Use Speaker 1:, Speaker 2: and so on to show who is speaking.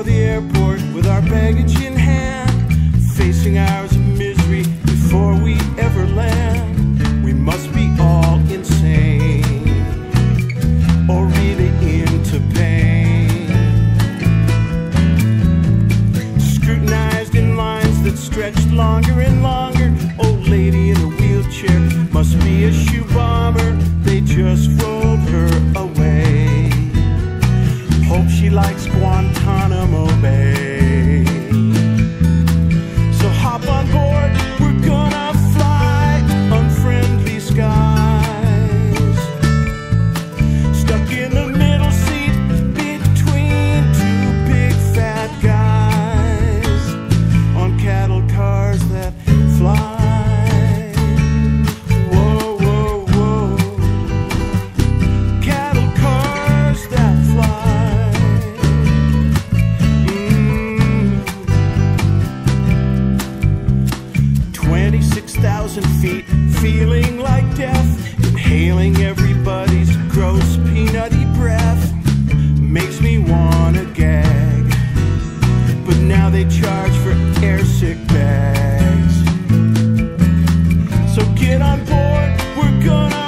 Speaker 1: for the airport with our baggage in hand, facing hours of misery before we ever land. We must be all insane or really into pain. Scrutinized in lines that stretched longer and longer. gonna